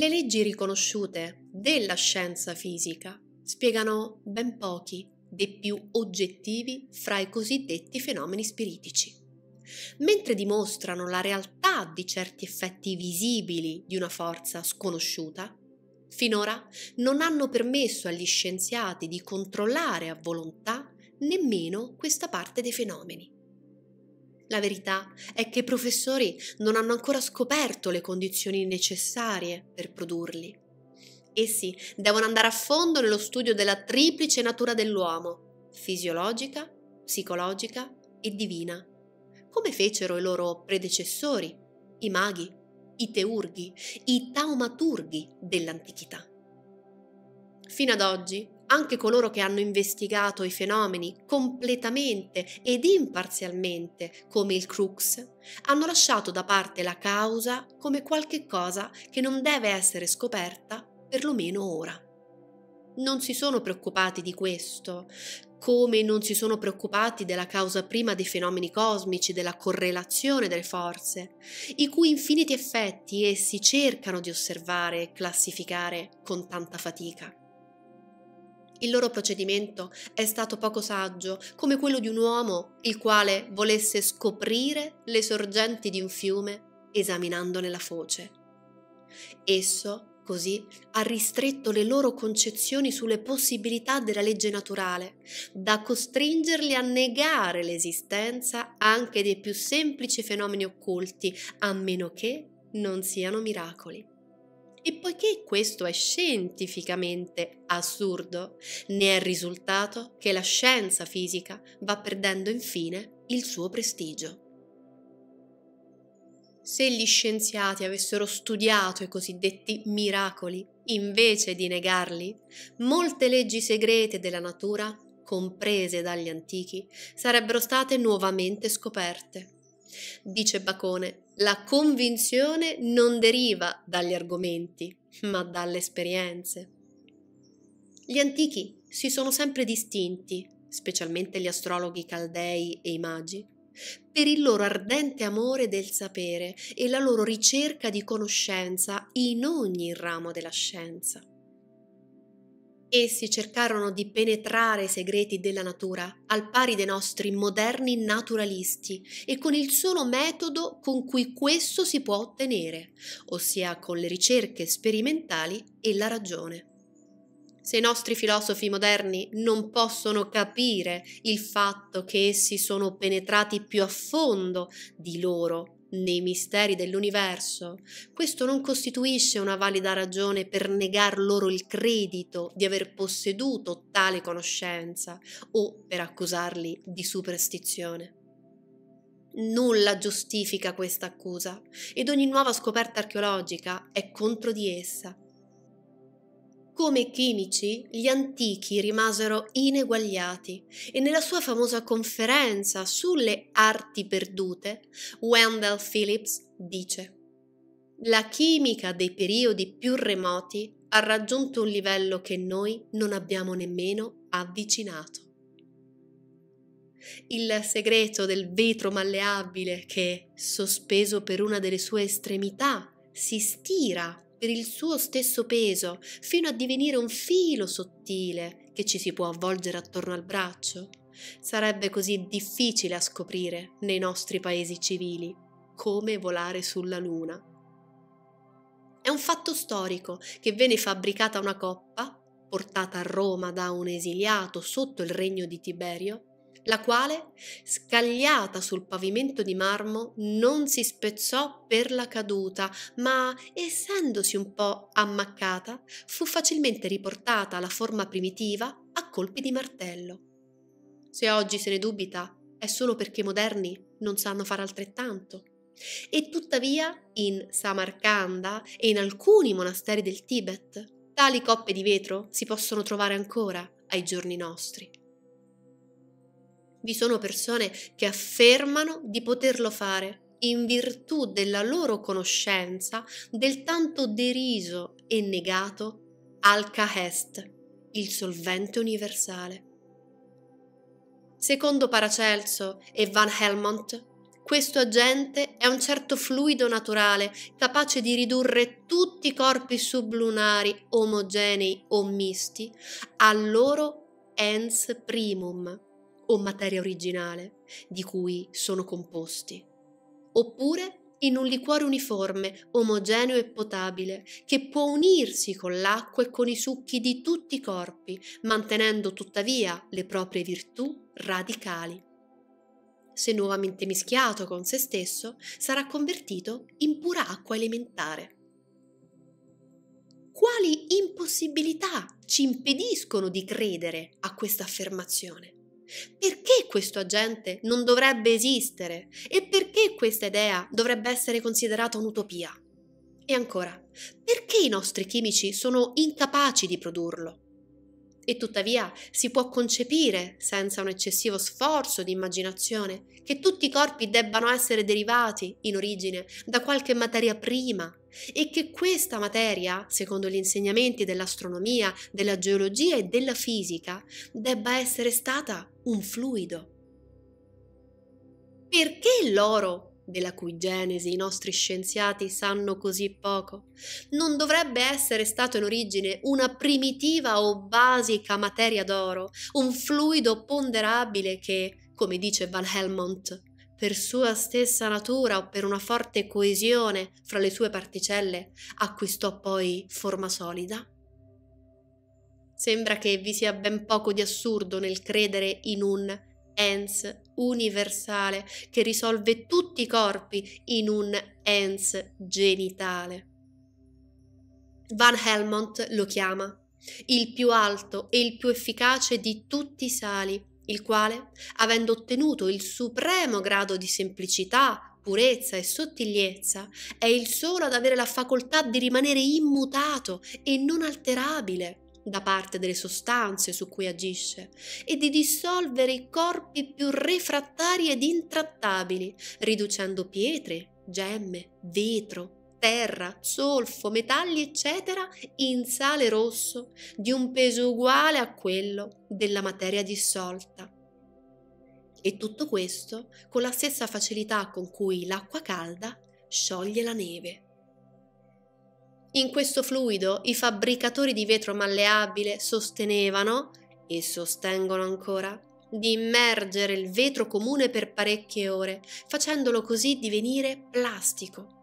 Le leggi riconosciute della scienza fisica spiegano ben pochi dei più oggettivi fra i cosiddetti fenomeni spiritici. Mentre dimostrano la realtà di certi effetti visibili di una forza sconosciuta, finora non hanno permesso agli scienziati di controllare a volontà nemmeno questa parte dei fenomeni. La verità è che i professori non hanno ancora scoperto le condizioni necessarie per produrli. Essi devono andare a fondo nello studio della triplice natura dell'uomo, fisiologica, psicologica e divina, come fecero i loro predecessori, i maghi, i teurghi, i taumaturghi dell'antichità. Fino ad oggi anche coloro che hanno investigato i fenomeni completamente ed imparzialmente, come il Crux, hanno lasciato da parte la causa come qualche cosa che non deve essere scoperta perlomeno ora. Non si sono preoccupati di questo, come non si sono preoccupati della causa prima dei fenomeni cosmici, della correlazione delle forze, i cui infiniti effetti essi cercano di osservare e classificare con tanta fatica. Il loro procedimento è stato poco saggio, come quello di un uomo il quale volesse scoprire le sorgenti di un fiume esaminandone la foce. Esso, così, ha ristretto le loro concezioni sulle possibilità della legge naturale, da costringerli a negare l'esistenza anche dei più semplici fenomeni occulti, a meno che non siano miracoli. E poiché questo è scientificamente assurdo, ne è il risultato che la scienza fisica va perdendo infine il suo prestigio. Se gli scienziati avessero studiato i cosiddetti miracoli invece di negarli, molte leggi segrete della natura, comprese dagli antichi, sarebbero state nuovamente scoperte. Dice Bacone, la convinzione non deriva dagli argomenti, ma dalle esperienze. Gli antichi si sono sempre distinti, specialmente gli astrologhi caldei e i magi, per il loro ardente amore del sapere e la loro ricerca di conoscenza in ogni ramo della scienza. Essi cercarono di penetrare i segreti della natura al pari dei nostri moderni naturalisti e con il solo metodo con cui questo si può ottenere, ossia con le ricerche sperimentali e la ragione. Se i nostri filosofi moderni non possono capire il fatto che essi sono penetrati più a fondo di loro nei misteri dell'universo, questo non costituisce una valida ragione per negar loro il credito di aver posseduto tale conoscenza o per accusarli di superstizione. Nulla giustifica questa accusa ed ogni nuova scoperta archeologica è contro di essa come chimici, gli antichi rimasero ineguagliati e nella sua famosa conferenza sulle arti perdute, Wendell Phillips dice La chimica dei periodi più remoti ha raggiunto un livello che noi non abbiamo nemmeno avvicinato. Il segreto del vetro malleabile che, sospeso per una delle sue estremità, si stira per il suo stesso peso, fino a divenire un filo sottile che ci si può avvolgere attorno al braccio. Sarebbe così difficile a scoprire nei nostri paesi civili come volare sulla Luna. È un fatto storico che venne fabbricata una coppa, portata a Roma da un esiliato sotto il regno di Tiberio, la quale, scagliata sul pavimento di marmo, non si spezzò per la caduta, ma, essendosi un po' ammaccata, fu facilmente riportata alla forma primitiva a colpi di martello. Se oggi se ne dubita, è solo perché i moderni non sanno fare altrettanto. E tuttavia, in Samarcanda e in alcuni monasteri del Tibet, tali coppe di vetro si possono trovare ancora ai giorni nostri. Vi sono persone che affermano di poterlo fare in virtù della loro conoscenza del tanto deriso e negato Alka-Est, il solvente universale. Secondo Paracelso e Van Helmont, questo agente è un certo fluido naturale capace di ridurre tutti i corpi sublunari omogenei o misti al loro ens primum o materia originale di cui sono composti, oppure in un liquore uniforme, omogeneo e potabile, che può unirsi con l'acqua e con i succhi di tutti i corpi, mantenendo tuttavia le proprie virtù radicali. Se nuovamente mischiato con se stesso, sarà convertito in pura acqua elementare. Quali impossibilità ci impediscono di credere a questa affermazione? Perché questo agente non dovrebbe esistere e perché questa idea dovrebbe essere considerata un'utopia? E ancora, perché i nostri chimici sono incapaci di produrlo? E tuttavia si può concepire, senza un eccessivo sforzo di immaginazione, che tutti i corpi debbano essere derivati, in origine, da qualche materia prima e che questa materia, secondo gli insegnamenti dell'astronomia, della geologia e della fisica, debba essere stata un fluido. Perché l'oro della cui genesi i nostri scienziati sanno così poco, non dovrebbe essere stato in origine una primitiva o basica materia d'oro, un fluido ponderabile che, come dice Van Helmont, per sua stessa natura o per una forte coesione fra le sue particelle, acquistò poi forma solida? Sembra che vi sia ben poco di assurdo nel credere in un ens universale che risolve tutti i corpi in un ens genitale. Van Helmont lo chiama il più alto e il più efficace di tutti i sali, il quale, avendo ottenuto il supremo grado di semplicità, purezza e sottigliezza, è il solo ad avere la facoltà di rimanere immutato e non alterabile da parte delle sostanze su cui agisce e di dissolvere i corpi più refrattari ed intrattabili, riducendo pietre, gemme, vetro, terra, solfo, metalli, eccetera, in sale rosso di un peso uguale a quello della materia dissolta. E tutto questo con la stessa facilità con cui l'acqua calda scioglie la neve. In questo fluido i fabbricatori di vetro malleabile sostenevano, e sostengono ancora, di immergere il vetro comune per parecchie ore, facendolo così divenire plastico.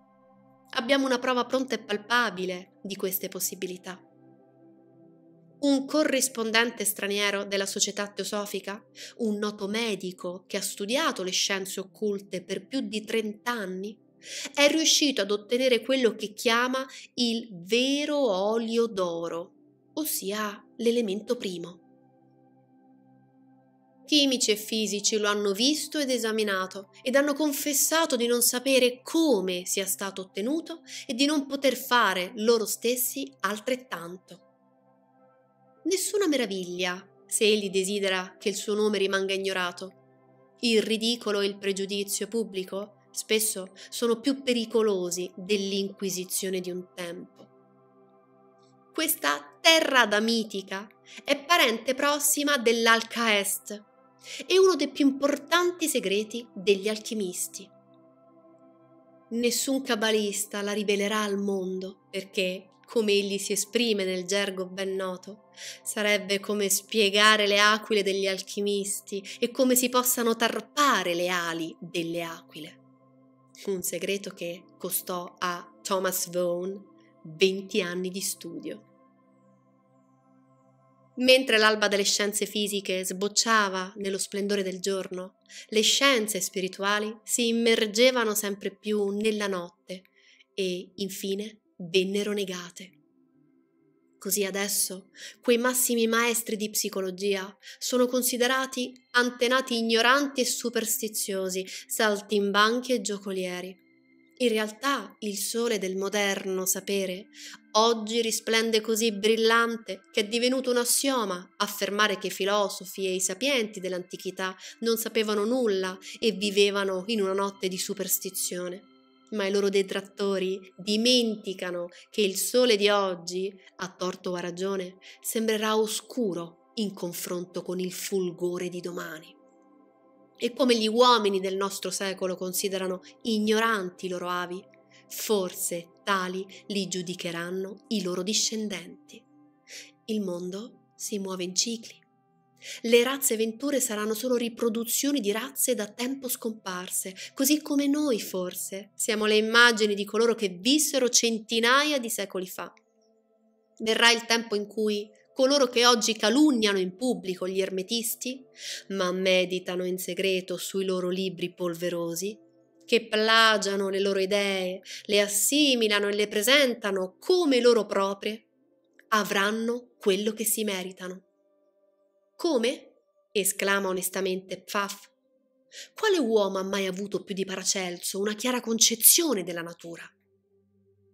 Abbiamo una prova pronta e palpabile di queste possibilità. Un corrispondente straniero della società teosofica, un noto medico che ha studiato le scienze occulte per più di trent'anni, è riuscito ad ottenere quello che chiama il vero olio d'oro, ossia l'elemento primo. Chimici e fisici lo hanno visto ed esaminato ed hanno confessato di non sapere come sia stato ottenuto e di non poter fare loro stessi altrettanto. Nessuna meraviglia se egli desidera che il suo nome rimanga ignorato. Il ridicolo e il pregiudizio pubblico spesso sono più pericolosi dell'inquisizione di un tempo. Questa terra adamitica è parente prossima dell'Alcaest e uno dei più importanti segreti degli alchimisti. Nessun cabalista la rivelerà al mondo perché, come egli si esprime nel gergo ben noto, sarebbe come spiegare le aquile degli alchimisti e come si possano tarpare le ali delle aquile un segreto che costò a Thomas Vaughan 20 anni di studio. Mentre l'alba delle scienze fisiche sbocciava nello splendore del giorno, le scienze spirituali si immergevano sempre più nella notte e, infine, vennero negate. Così adesso quei massimi maestri di psicologia sono considerati antenati ignoranti e superstiziosi, saltimbanchi e giocolieri. In realtà il sole del moderno sapere oggi risplende così brillante che è divenuto un assioma affermare che i filosofi e i sapienti dell'antichità non sapevano nulla e vivevano in una notte di superstizione ma i loro detrattori dimenticano che il sole di oggi, a torto o a ragione, sembrerà oscuro in confronto con il fulgore di domani. E come gli uomini del nostro secolo considerano ignoranti i loro avi, forse tali li giudicheranno i loro discendenti. Il mondo si muove in cicli. Le razze venture saranno solo riproduzioni di razze da tempo scomparse, così come noi forse siamo le immagini di coloro che vissero centinaia di secoli fa. Verrà il tempo in cui coloro che oggi calunniano in pubblico gli ermetisti, ma meditano in segreto sui loro libri polverosi, che plagiano le loro idee, le assimilano e le presentano come loro proprie, avranno quello che si meritano. Come? esclama onestamente Pfaff. Quale uomo ha mai avuto più di Paracelso una chiara concezione della natura?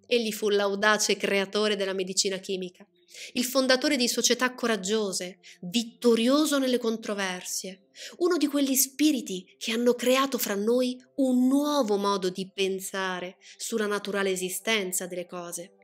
Egli fu l'audace creatore della medicina chimica, il fondatore di società coraggiose, vittorioso nelle controversie, uno di quegli spiriti che hanno creato fra noi un nuovo modo di pensare sulla naturale esistenza delle cose.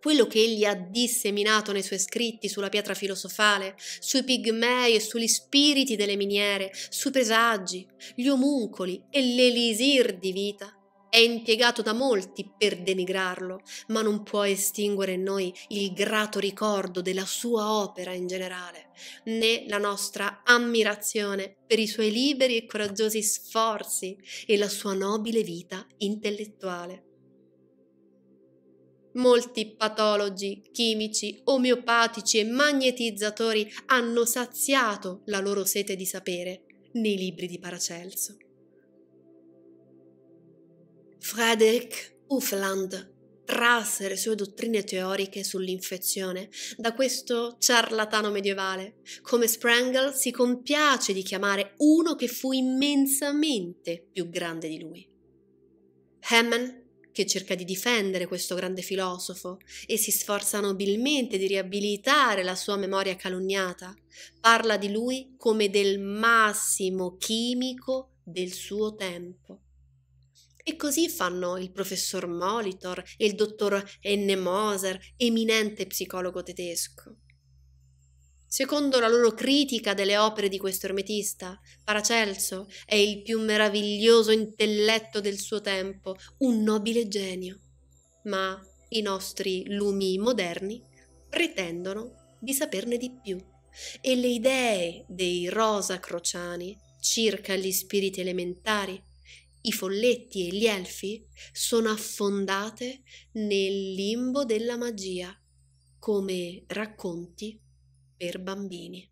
Quello che egli ha disseminato nei suoi scritti sulla pietra filosofale, sui pigmei e sugli spiriti delle miniere, sui presagi, gli omuncoli e l'elisir di vita, è impiegato da molti per denigrarlo, ma non può estinguere in noi il grato ricordo della sua opera in generale, né la nostra ammirazione per i suoi liberi e coraggiosi sforzi e la sua nobile vita intellettuale. Molti patologi, chimici, omeopatici e magnetizzatori hanno saziato la loro sete di sapere nei libri di Paracelso. Frederick Ufland trasse le sue dottrine teoriche sull'infezione da questo ciarlatano medievale, come Sprengel si compiace di chiamare uno che fu immensamente più grande di lui. Hammond, che cerca di difendere questo grande filosofo e si sforza nobilmente di riabilitare la sua memoria calunniata, parla di lui come del massimo chimico del suo tempo e così fanno il professor Molitor e il dottor Enne Moser, eminente psicologo tedesco. Secondo la loro critica delle opere di questo ermetista, Paracelso è il più meraviglioso intelletto del suo tempo, un nobile genio. Ma i nostri lumi moderni pretendono di saperne di più e le idee dei rosa crociani circa gli spiriti elementari i folletti e gli elfi sono affondate nel limbo della magia come racconti per bambini.